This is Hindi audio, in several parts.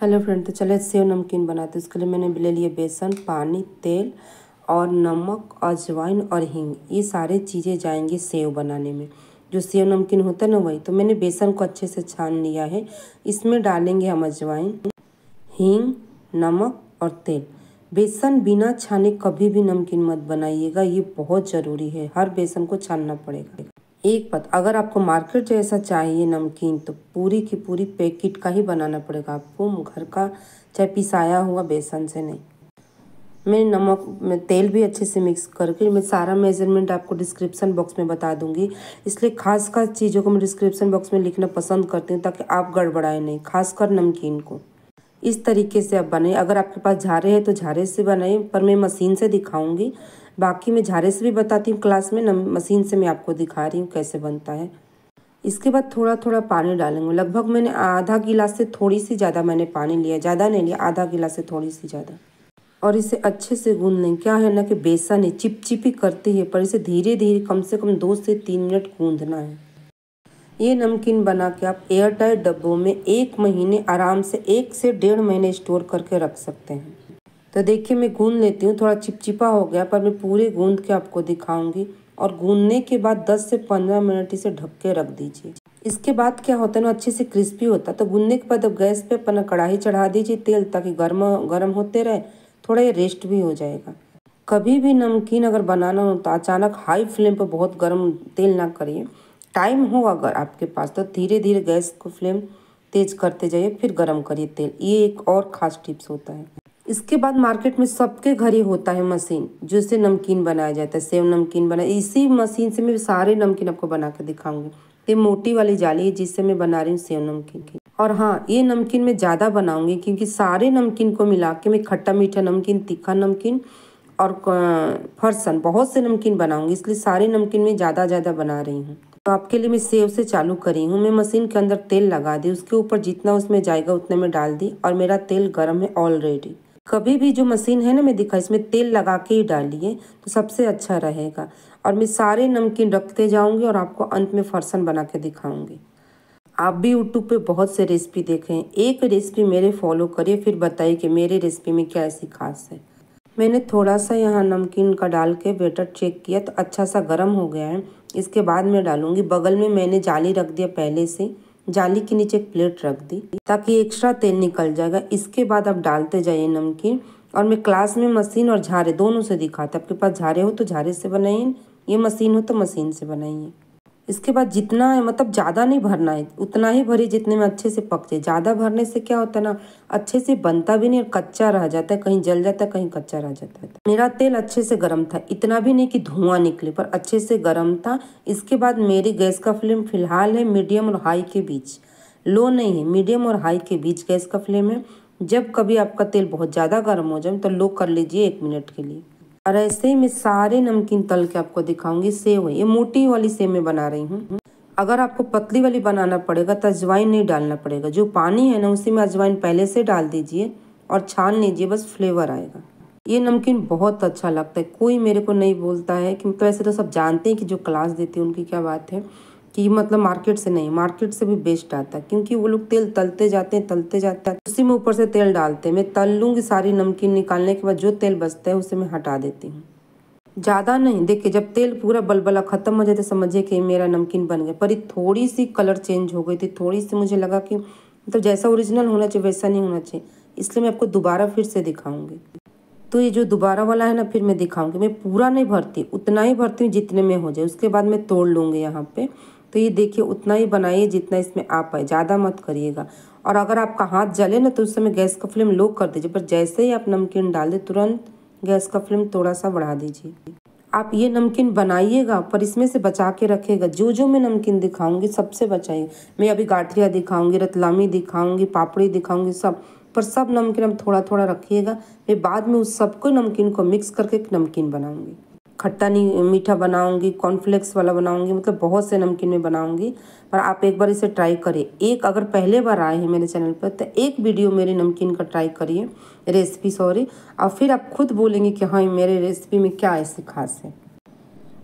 हेलो फ्रेंड तो चले सेव नमकीन बनाते हैं। उसके लिए मैंने ले लिए बेसन, पानी, तेल और नमक अजवाइन और हींग। ये सारे चीज़ें जाएँगी सेव बनाने में। जो सेव नमकीन होता है ना वही। तो मैंने बेसन को अच्छे से छान लिया है। इसमें डालेंगे हम अजवाइन, हींग, नमक और तेल। बेसन बिना छाने कभी भी नमकीन मत बनाइएगा। ये बहुत ज़रूरी है। हर बेसन को छानना पड़ेगा। एक बात, अगर आपको मार्केट जैसा चाहिए नमकीन तो पूरी की पूरी पैकेट का ही बनाना पड़ेगा। आपको घर का, चाहे पिसाया हुआ, बेसन से नहीं। मैं नमक, में तेल भी अच्छे से मिक्स करके, मैं सारा मेज़रमेंट आपको डिस्क्रिप्शन बॉक्स में बता दूँगी। इसलिए खास खास चीज़ों को मैं डिस्क्रिप्शन बॉक्स में लिखना पसंद करती हूँ, ताकि आप गड़बड़ाए नहीं, खासकर नमकीन को। इस तरीके से आप बनाइए। अगर आपके पास झारे हैं तो झारे से बनाइए, पर मैं मशीन से दिखाऊँगी। बाकी मैं झारे से भी बताती हूँ क्लास में, न मशीन से मैं आपको दिखा रही हूँ कैसे बनता है। इसके बाद थोड़ा थोड़ा पानी डालेंगे। लगभग मैंने आधा गिलास से थोड़ी सी ज़्यादा मैंने पानी लिया, ज़्यादा नहीं लिया, आधा गिलास से थोड़ी सी ज़्यादा। और इसे अच्छे से गूंद लें। क्या है ना कि बेसन है, चिपचिपी करती है पर इसे धीरे धीरे कम से कम दो से तीन मिनट गूंदना है। ये नमकीन बना के आप एयर टाइट डब्बों में एक महीने आराम से एक से डेढ़ महीने स्टोर करके रख सकते हैं। तो देखिए, मैं गूंद लेती हूँ, थोड़ा चिपचिपा हो गया, पर मैं पूरे गूंद के आपको दिखाऊँगी। और गूंदने के बाद 10 से 15 मिनट इसे ढक के रख दीजिए। इसके बाद क्या होता है ना, अच्छे से क्रिस्पी होता है तो गूंदने के बाद अब गैस पे अपना कढ़ाई चढ़ा दीजिए तेल, ताकि गर्म गर्म होते रहे, थोड़ा ये रेस्ट भी हो जाएगा। कभी भी नमकीन अगर बनाना हो तो अचानक हाई फ्लेम पर बहुत गर्म तेल ना करिए। टाइम हो अगर आपके पास तो धीरे धीरे गैस को फ्लेम तेज करते जाइए, फिर गर्म करिए तेल। ये एक और ख़ास टिप्स होता है। इसके बाद मार्केट में सबके घर ही होता है मशीन जिससे नमकीन बनाया जाता है, सेव नमकीन बना, इसी मशीन से मैं सारे नमकीन आपको बना कर दिखाऊँगी। ये मोटी वाली जाली है, जिससे मैं बना रही हूँ सेव नमकीन की। और हाँ ये नमकीन मैं ज़्यादा बनाऊँगी, क्योंकि सारे नमकीन को मिला के मैं खट्टा मीठा नमकीन, तीखा नमकीन और फरसन, बहुत से नमकीन बनाऊँगी, इसलिए सारे नमकीन में ज़्यादा ज़्यादा बना रही हूँ। तो आपके लिए मैं सेव से चालू करी हूँ। मैं मशीन के अंदर तेल लगा दी, उसके ऊपर जितना उसमें जाएगा उतने में डाल दी और मेरा तेल गर्म है ऑलरेडी कभी भी जो मशीन है ना मैं दिखा, इसमें तेल लगा के ही डालिए तो सबसे अच्छा रहेगा। और मैं सारे नमकीन रखते जाऊँगी और आपको अंत में फरसन बना के दिखाऊँगी। आप भी यूट्यूब पे बहुत से रेसिपी देखें। एक रेसिपी मेरे फॉलो करिए, फिर बताइए कि मेरे रेसिपी में क्या ऐसी खास है। मैंने थोड़ा सा यहाँ नमकीन का डाल के बेटर चेक किया तो अच्छा सा गर्म हो गया है। इसके बाद मैं डालूँगी। बगल में मैंने जाली रख दिया पहले से। जाली के नीचे एक प्लेट रख दी, ताकि एक्स्ट्रा तेल निकल जाएगा। इसके बाद आप डालते जाइए नमकीन। और मैं क्लास में मशीन और झारे दोनों से दिखाते आपके पास झारे हो तो झारे से बनाइए, ये मशीन हो तो मशीन से बनाइए। इसके बाद जितना है मतलब ज़्यादा नहीं भरना है, उतना ही भरी जितने में अच्छे से पक जाए। ज़्यादा भरने से क्या होता है ना, अच्छे से बनता भी नहीं और कच्चा रह जाता है, कहीं जल जाता है, कहीं कच्चा रह जाता है। मेरा तेल अच्छे से गर्म था, इतना भी नहीं कि धुआँ निकले, पर अच्छे से गर्म था। इसके बाद मेरी गैस का फ्लेम फ़िलहाल है मीडियम और हाई के बीच। लो नहीं है, मीडियम और हाई के बीच गैस का फ्लेम है। जब कभी आपका तेल बहुत ज़्यादा गर्म हो जाए तो लो कर लीजिए एक मिनट के लिए। और ऐसे ही मैं सारे नमकीन तल के आपको दिखाऊँगी, सेव है। ये मोटी वाली सेव में बना रही हूँ। अगर आपको पतली वाली बनाना पड़ेगा तो अजवाइन नहीं डालना पड़ेगा। जो पानी है ना, उसी में अजवाइन पहले से डाल दीजिए और छान लीजिए, बस फ्लेवर आएगा। ये नमकीन बहुत अच्छा लगता है। कोई मेरे को नहीं बोलता है कि मतलब ऐसे तो सब जानते हैं कि जो क्लास देती है, उनकी क्या बात है। कि मतलब मार्केट से नहीं मार्केट से भी बेस्ट आता है, क्योंकि वो लोग तेल तलते जाते हैं, तलते जाते हैं। उसी में ऊपर से तेल डालते हैं। मैं तल लूँगी सारी नमकीन निकालने के बाद जो तेल बचता है, उसे मैं हटा देती हूँ। ज़्यादा नहीं, देखिए, जब तेल पूरा बलबला ख़त्म हो जाए तो समझिए कि मेरा नमकीन बन गया। पर थोड़ी सी कलर चेंज हो गई थी थोड़ी सी मुझे लगा कि मतलब जैसा ओरिजिनल होना चाहिए, वैसा नहीं होना चाहिए। इसलिए मैं आपको दोबारा फिर से दिखाऊँगी। तो ये जो दोबारा वाला है ना, फिर मैं दिखाऊँगी। मैं पूरा नहीं भरती, उतना ही भरती हूँ जितने में हो जाए। उसके बाद मैं तोड़ लूँगी यहाँ पे। तो ये देखिए उतना ही बनाइए जितना इसमें आ पाए ज़्यादा मत करिएगा। और अगर आपका हाथ जले ना तो उस समय गैस का फ्लेम लो कर दीजिए, पर जैसे ही आप नमकीन डाल दें, तुरंत गैस का फ्लेम थोड़ा सा बढ़ा दीजिए। आप ये नमकीन बनाइएगा, पर इसमें से बचा के रखिएगा। जो जो मैं नमकीन दिखाऊँगी, सबसे बचाइए। मैं अभी गाठिया दिखाऊँगी, रतलामी दिखाऊँगी, पापड़ी दिखाऊँगी, सब। पर सब नमकीन हम थोड़ा थोड़ा रखिएगा। मैं बाद में उस सबको नमकीन को मिक्स करके एक नमकीन बनाऊँगी। खट्टा नहीं, मीठा बनाऊँगी कॉर्नफ्लेक्स वाला बनाऊँगी मतलब बहुत से नमकीन में बनाऊँगी, पर आप एक बार इसे ट्राई करिए। एक अगर पहले बार आए हैं मेरे चैनल पर तो एक वीडियो मेरी नमकीन का ट्राई करिए रेसिपी सॉरी और फिर आप खुद बोलेंगे कि हाँ मेरे रेसिपी में क्या ऐसी खास है।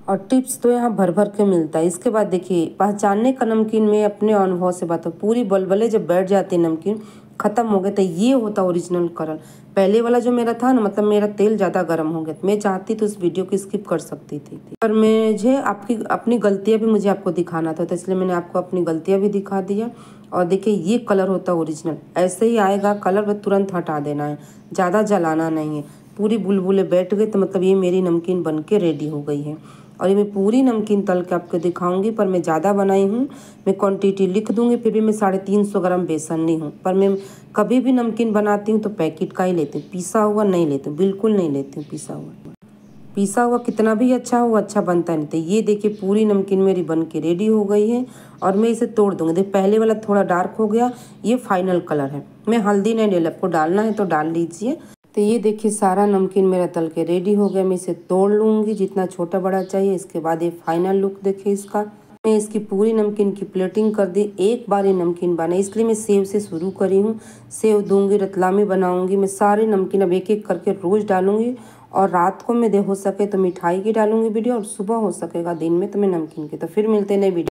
और टिप्स तो यहाँ भर भर के मिलता है। इसके बाद देखिए, पहचानने का नमकीन में अपने अनुभव से बात हो, पूरी बलबले जब बैठ जाती है नमकीन ख़त्म हो गया तो ये होता ओरिजिनल कलर। पहले वाला जो मेरा था ना मतलब मेरा तेल ज़्यादा गर्म हो गया मैं चाहती तो उस वीडियो को स्किप कर सकती थी। पर मुझे आपकी, अपनी गलतियाँ भी मुझे आपको दिखाना था तो इसलिए मैंने आपको अपनी गलतियाँ भी दिखा दिया। और देखिए, ये कलर होता ओरिजिनल ऐसे ही आएगा, कलर बस तुरंत हटा देना है। ज़्यादा जलाना नहीं है। पूरी बुलबुलें बैठ गई तो मतलब ये मेरी नमकीन बन के रेडी हो गई है। और ये मैं पूरी नमकीन तल के आपको दिखाऊँगी, पर मैं ज़्यादा बनाई हूँ। मैं क्वांटिटी लिख दूँगी, फिर भी मैं साढ़े तीन सौ ग्राम बेसन नहीं हूँ। पर मैं कभी भी नमकीन बनाती हूँ तो पैकेट का ही लेती हूँ। पीसा हुआ नहीं लेती हूँ, बिल्कुल नहीं लेती हूँ, पीसा हुआ। पीसा हुआ कितना भी अच्छा हो अच्छा बनता नहीं। तो ये देखिए, पूरी नमकीन मेरी बन के रेडी हो गई है और मैं इसे तोड़ दूँगी। देखिए पहले वाला थोड़ा डार्क हो गया, ये फाइनल कलर है। मैं हल्दी नहीं ले आपको डालना है तो डाल लीजिए। तो ये देखिए, सारा नमकीन मेरा तल के रेडी हो गया। मैं इसे तोड़ लूँगी, जितना छोटा बड़ा चाहिए, इसके बाद ये फाइनल लुक देखिए इसका। मैं इसकी पूरी नमकीन की प्लेटिंग कर दी। एक बार ये नमकीन बने इसलिए मैं सेव से शुरू करी हूँ। सेव दूँगी, रतलामी बनाऊँगी। मैं सारे नमकीन अब एक एक करके रोज़ डालूँगी और रात को मैं दे हो सके तो मिठाई की डालूँगी वीडियो और सुबह हो सकेगा दिन में तो मैं नमकीन की। तो फिर मिलते नए वीडियो